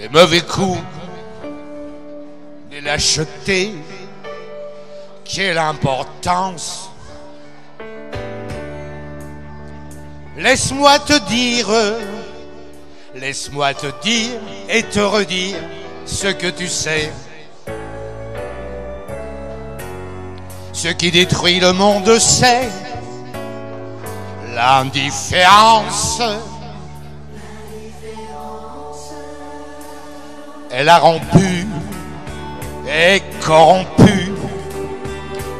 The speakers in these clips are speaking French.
les mauvais coups, les lâchetés, quelle importance. Laisse-moi te dire, laisse-moi te dire et te redire ce que tu sais. Ce qui détruit le monde, c'est l'indifférence. Elle a rompu et corrompu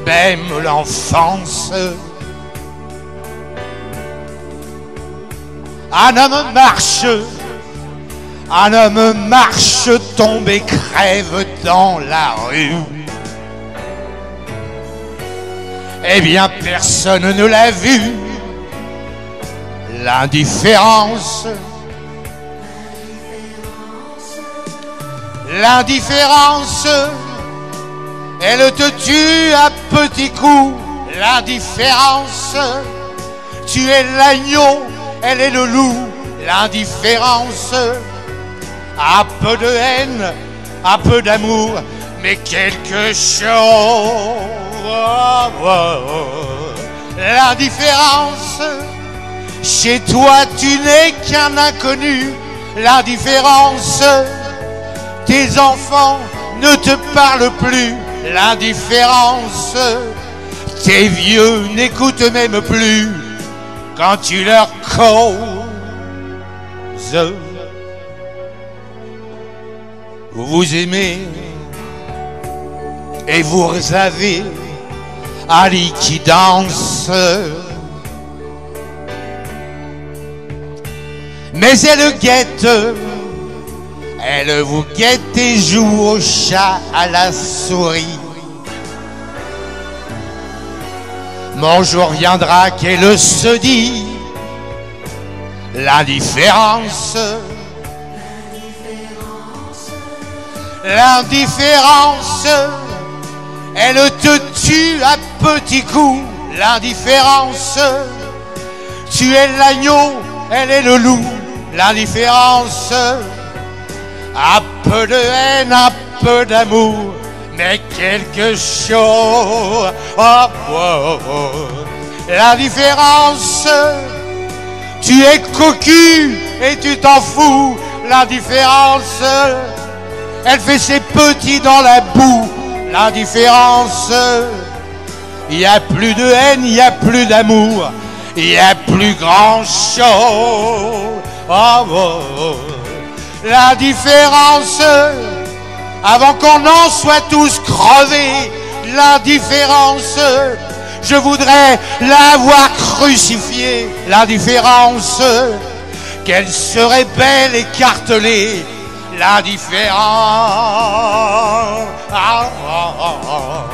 même l'enfance. Un homme marche, un homme marche, tombe et crève dans la rue. Eh bien, personne ne l'a vu. L'indifférence. L'indifférence. Elle te tue à petits coups. L'indifférence. Tu es l'agneau, elle est le loup. L'indifférence. À peu de haine, à peu d'amour, mais quelque chose. L'indifférence. Chez toi, tu n'es qu'un inconnu. L'indifférence. Tes enfants ne te parlent plus. L'indifférence. Tes vieux n'écoutent même plus quand tu leur causes. Vous vous aimez et vous avez Ali qui danse. Mais elle guette, elle vous guette et joue au chat, à la souris. Mon jour viendra qu'elle se dit l'indifférence. L'indifférence, elle te tue à petits coups. L'indifférence, tu es l'agneau, elle est le loup. L'indifférence, à peu de haine, à peu d'amour, mais quelque chose. Oh, oh, oh. L'indifférence, tu es cocu et tu t'en fous. L'indifférence, elle fait ses petits dans la boue. L'indifférence, il n'y a plus de haine, il n'y a plus d'amour, il n'y a plus grand chose. Oh, oh, oh. L'indifférence, avant qu'on en soit tous crevés, l'indifférence, je voudrais l'avoir crucifiée, l'indifférence, qu'elle serait belle et cartelée, l'indifférence, ah, ah, ah,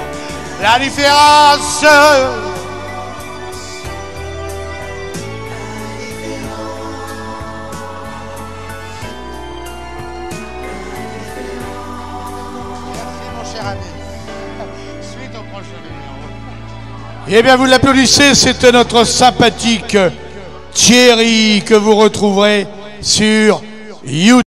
l'indifférence. Merci Eh bien, vous l'applaudissez, c'était notre sympathique Thierry que vous retrouverez sur YouTube.